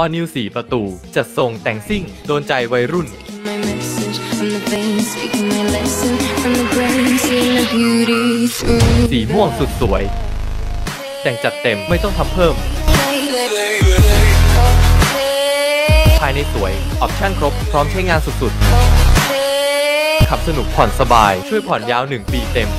ออนิวสีประตู จัดทรงแต่งซิ่ง โดนใจวัยรุ่น สีม่วงสุดสวย แต่งจัดเต็มไม่ต้องทำเพิ่ม ภายในสวย ออปชั่นครบ พร้อมใช้งานสุดๆ ขับสนุกผ่อนสบาย ช่วยผ่อนยาว 1 ปีเต็ม